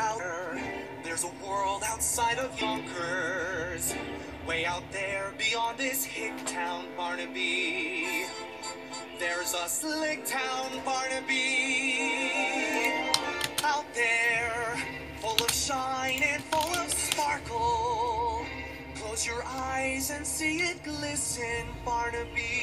out. There's a world outside of Yonkers. Way out there beyond this hick town, Barnaby. There's a slick town, Barnaby. Out there, full of shine and full of sparkle. Close your eyes and see it glisten, Barnaby.